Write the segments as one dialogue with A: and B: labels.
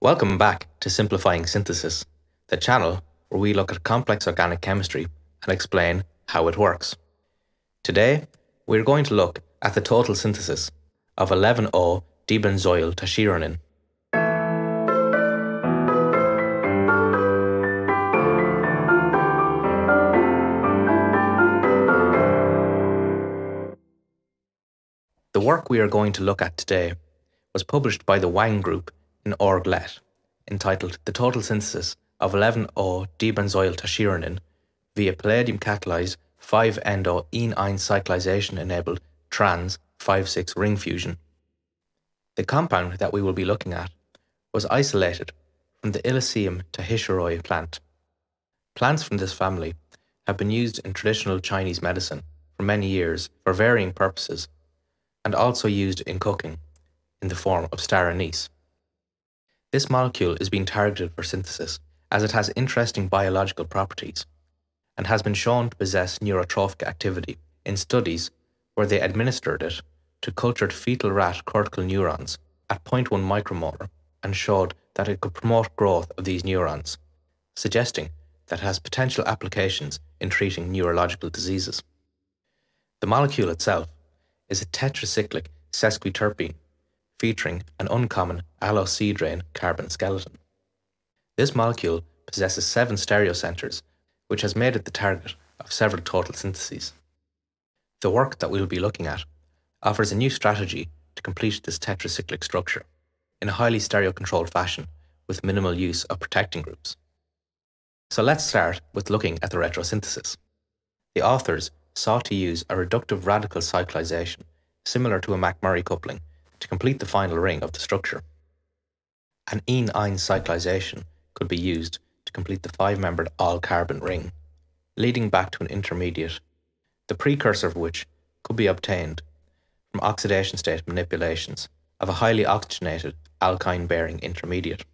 A: Welcome back to Simplifying Synthesis, the channel where we look at complex organic chemistry and explain how it works. Today, we're going to look at the total synthesis of 11O debenzoyltashironin. The work we are going to look at today was published by the Wang Group in ORGLET, entitled The Total Synthesis of 11O debenzoyltashironin via palladium catalyzed 5-endo ene-yne cyclization enabled trans 5-6 ring fusion. The compound that we will be looking at was isolated from the Illicium tashiroi plant. Plants from this family have been used in traditional Chinese medicine for many years for varying purposes and also used in cooking in the form of star anise. This molecule is being targeted for synthesis as it has interesting biological properties and has been shown to possess neurotrophic activity in studies where they administered it to cultured fetal rat cortical neurons at 0.1 micromolar and showed that it could promote growth of these neurons, suggesting that it has potential applications in treating neurological diseases. The molecule itself is a tetracyclic sesquiterpene featuring an uncommon allocedrane carbon skeleton. This molecule possesses seven stereocenters, which has made it the target of several total syntheses. The work that we will be looking at offers a new strategy to complete this tetracyclic structure in a highly stereo-controlled fashion with minimal use of protecting groups. So let's start with looking at the retrosynthesis. The authors sought to use a reductive radical cyclization similar to a McMurry coupling to complete the final ring of the structure. An ene-yne cyclization could be used to complete the five-membered all-carbon ring, leading back to an intermediate, the precursor of which could be obtained from oxidation state manipulations of a highly oxygenated alkyne-bearing intermediate.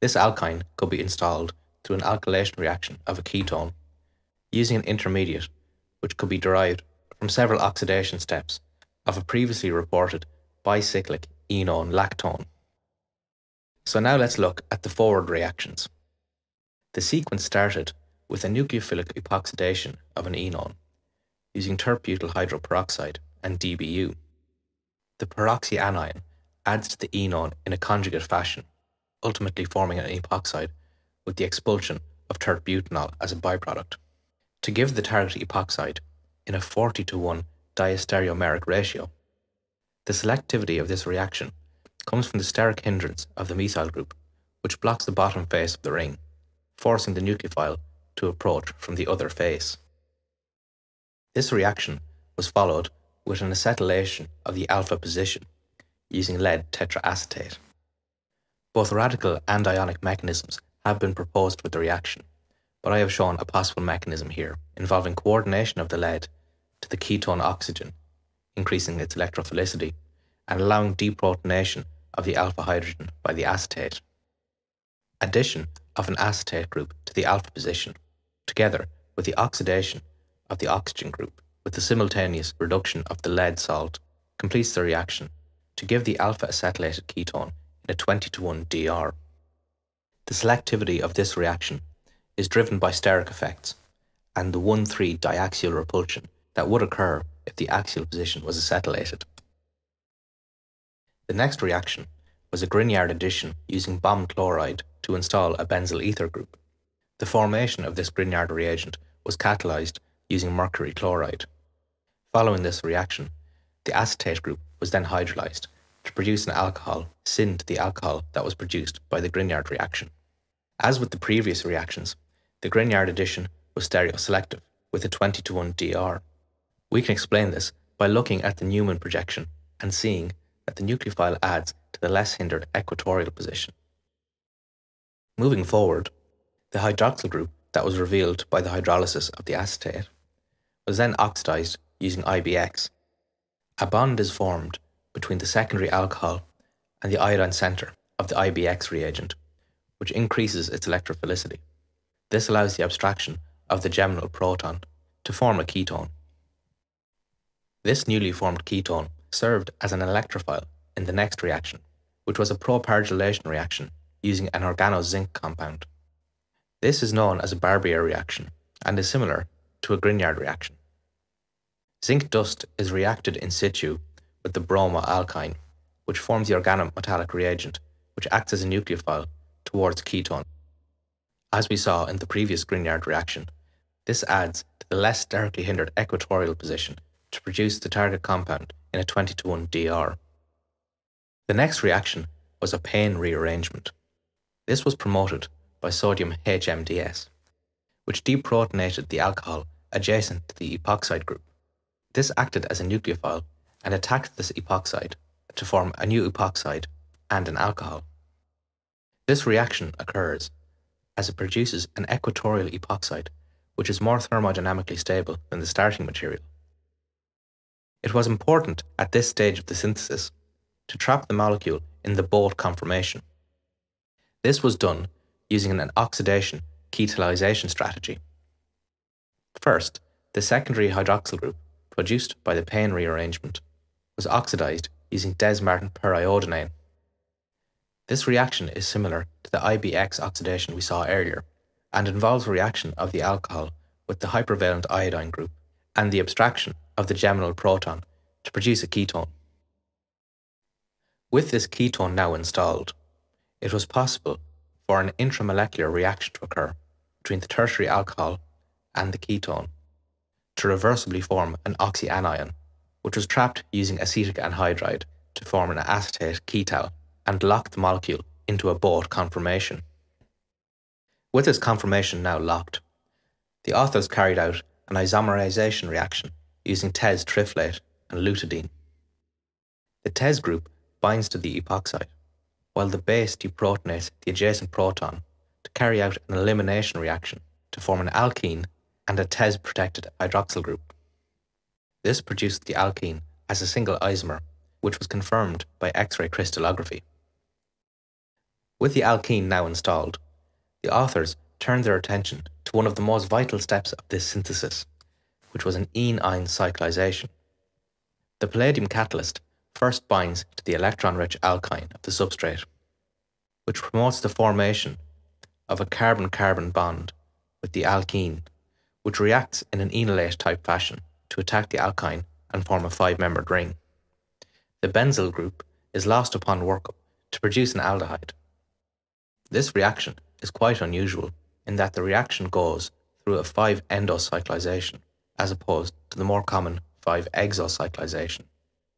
A: This alkyne could be installed through an alkylation reaction of a ketone, using an intermediate which could be derived from several oxidation steps of a previously reported bicyclic enone lactone. So now let's look at the forward reactions. The sequence started with a nucleophilic epoxidation of an enone using tert-butyl hydroperoxide and DBU. The peroxyanion adds to the enone in a conjugate fashion, ultimately forming an epoxide with the expulsion of tert-butanol as a byproduct. To give the target epoxide in a 40 to 1 diastereomeric ratio, the selectivity of this reaction comes from the steric hindrance of the methyl group, which blocks the bottom face of the ring, forcing the nucleophile to approach from the other face. This reaction was followed with an acetylation of the alpha position using lead tetraacetate. Both radical and ionic mechanisms have been proposed with the reaction, but I have shown a possible mechanism here involving coordination of the lead to the ketone oxygen increasing its electrophilicity, and allowing deprotonation of the alpha hydrogen by the acetate. Addition of an acetate group to the alpha position, together with the oxidation of the oxygen group with the simultaneous reduction of the lead salt, completes the reaction to give the alpha acetylated ketone in a 20 to 1 DR. The selectivity of this reaction is driven by steric effects and the 1,3 diaxial repulsion that would occur if the axial position was acetylated. The next reaction was a Grignard addition using BOM chloride to install a benzyl ether group. The formation of this Grignard reagent was catalyzed using mercury chloride. Following this reaction, the acetate group was then hydrolyzed to produce an alcohol syn to the alcohol that was produced by the Grignard reaction. As with the previous reactions, the Grignard addition was stereoselective with a 20 to 1 DR. We can explain this by looking at the Newman projection and seeing that the nucleophile adds to the less hindered equatorial position. Moving forward, the hydroxyl group that was revealed by the hydrolysis of the acetate was then oxidized using IBX. A bond is formed between the secondary alcohol and the iodine center of the IBX reagent, which increases its electrophilicity. This allows the abstraction of the geminal proton to form a ketone. This newly formed ketone served as an electrophile in the next reaction, which was a propargylation reaction using an organozinc compound. This is known as a Barbier reaction and is similar to a Grignard reaction. Zinc dust is reacted in situ with the bromoalkyne, which forms the organometallic reagent, which acts as a nucleophile towards ketone. As we saw in the previous Grignard reaction, this adds to the less sterically hindered equatorial position to produce the target compound in a 20 to 1 DR. The next reaction was a Payne rearrangement. This was promoted by sodium HMDS, which deprotonated the alcohol adjacent to the epoxide group. This acted as a nucleophile and attacked this epoxide to form a new epoxide and an alcohol. This reaction occurs as it produces an equatorial epoxide, which is more thermodynamically stable than the starting material. It was important at this stage of the synthesis to trap the molecule in the boat conformation. This was done using an oxidation ketalization strategy. First, the secondary hydroxyl group produced by the Payne rearrangement was oxidized using Dess-Martin periodinane. This reaction is similar to the IBX oxidation we saw earlier and involves reaction of the alcohol with the hypervalent iodine group and the abstraction of the geminal proton to produce a ketone. With this ketone now installed, it was possible for an intramolecular reaction to occur between the tertiary alcohol and the ketone to reversibly form an oxyanion, which was trapped using acetic anhydride to form an acetate ketal and lock the molecule into a boat conformation. With this conformation now locked, the authors carried out an isomerization reaction using TES triflate and lutidine. The TES group binds to the epoxide, while the base deprotonates the adjacent proton to carry out an elimination reaction to form an alkene and a TES protected hydroxyl group. This produced the alkene as a single isomer, which was confirmed by X ray crystallography. With the alkene now installed, the authors turned their attention to one of the most vital steps of this synthesis, which was an ene-yne cyclization. The palladium catalyst first binds to the electron-rich alkyne of the substrate, which promotes the formation of a carbon-carbon bond with the alkene, which reacts in an enolate type fashion to attack the alkyne and form a five-membered ring. The benzyl group is lost upon workup to produce an aldehyde. This reaction is quite unusual in that the reaction goes through a 5-endocyclization as opposed to the more common 5-exocyclization,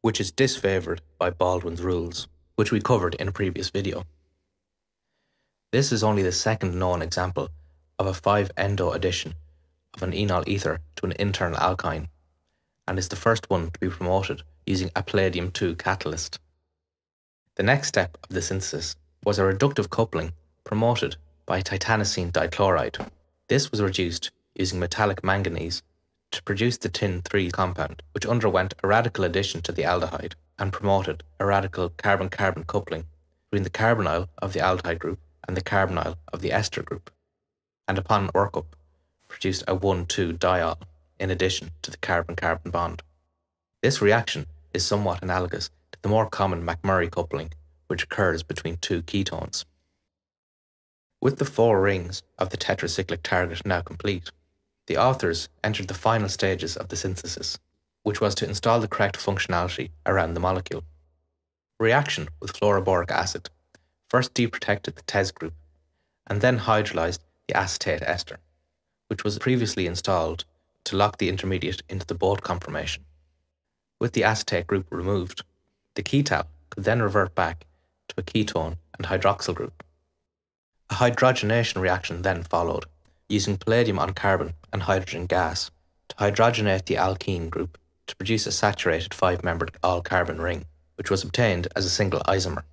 A: which is disfavored by Baldwin's rules, which we covered in a previous video. This is only the second known example of a 5-endo addition of an enol ether to an internal alkyne, and is the first one to be promoted using a palladium-2 catalyst. The next step of the synthesis was a reductive coupling promoted by titanocene dichloride. This was reduced using metallic manganese to produce the tin 3 compound, which underwent a radical addition to the aldehyde and promoted a radical carbon-carbon coupling between the carbonyl of the aldehyde group and the carbonyl of the ester group, and upon workup produced a 1 2 diol in addition to the carbon-carbon bond. This reaction is somewhat analogous to the more common McMurry coupling which occurs between two ketones. With the four rings of the tetracyclic target now complete, the authors entered the final stages of the synthesis, which was to install the correct functionality around the molecule. Reaction with fluoroboric acid first deprotected the TES group and then hydrolyzed the acetate ester, which was previously installed to lock the intermediate into the boat conformation. With the acetate group removed, the ketal could then revert back to a ketone and hydroxyl group. A hydrogenation reaction then followed, using palladium on carbon and hydrogen gas to hydrogenate the alkene group to produce a saturated five-membered all-carbon ring, which was obtained as a single isomer.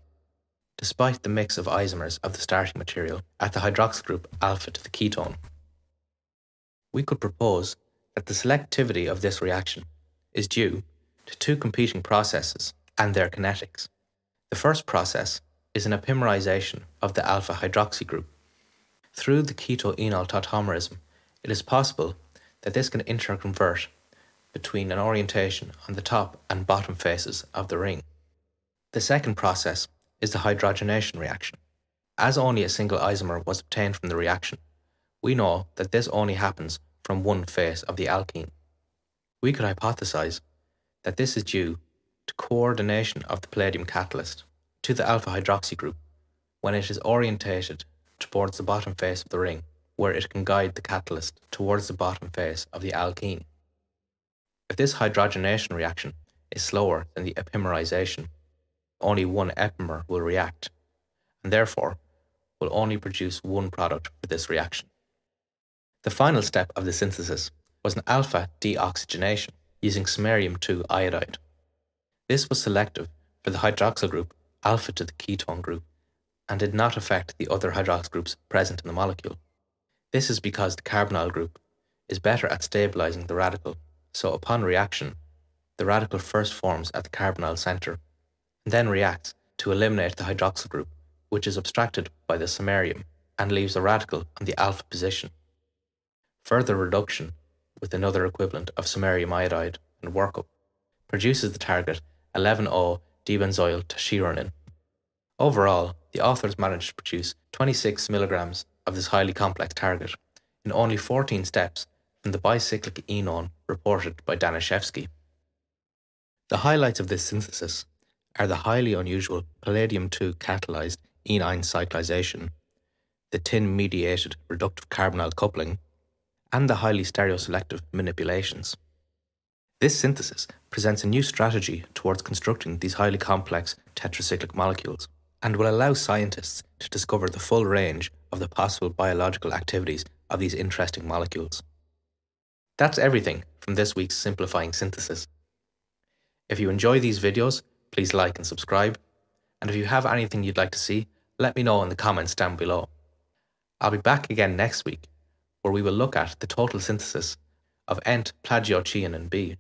A: Despite the mix of isomers of the starting material at the hydroxyl group alpha to the ketone, we could propose that the selectivity of this reaction is due to two competing processes and their kinetics. The first process is an epimerization of the alpha hydroxy group. Through the keto-enol tautomerism, it is possible that this can interconvert between an orientation on the top and bottom faces of the ring. The second process is the hydrogenation reaction. as only a single isomer was obtained from the reaction, we know that this only happens from one face of the alkene. We could hypothesize that this is due to coordination of the palladium catalyst to the alpha hydroxy group when it is orientated towards the bottom face of the ring, where it can guide the catalyst towards the bottom face of the alkene. If this hydrogenation reaction is slower than the epimerization, only one epimer will react, and therefore will only produce one product for this reaction. The final step of the synthesis was an alpha deoxygenation using samarium 2 iodide. This was selective for the hydroxyl group alpha to the ketone group and did not affect the other hydroxyl groups present in the molecule. This is because the carbonyl group is better at stabilizing the radical, so upon reaction, the radical first forms at the carbonyl center and then reacts to eliminate the hydroxyl group, which is abstracted by the samarium and leaves the radical on the alpha position. Further reduction with another equivalent of samarium iodide and workup produces the target 11O debenzoyltashironin. Overall, the authors managed to produce 26 milligrams of this highly complex target in only 14 steps from the bicyclic enone reported by Danishefsky. The highlights of this synthesis are the highly unusual palladium-2 catalyzed ene-yne cyclization, the tin-mediated reductive carbonyl coupling, and the highly stereoselective manipulations. This synthesis presents a new strategy towards constructing these highly complex tetracyclic molecules and will allow scientists to discover the full range of the possible biological activities of these interesting molecules. That's everything from this week's Simplifying Synthesis. If you enjoy these videos, please like and subscribe, and if you have anything you'd like to see, let me know in the comments down below. I'll be back again next week where we will look at the total synthesis of Ent plagiocyanin B.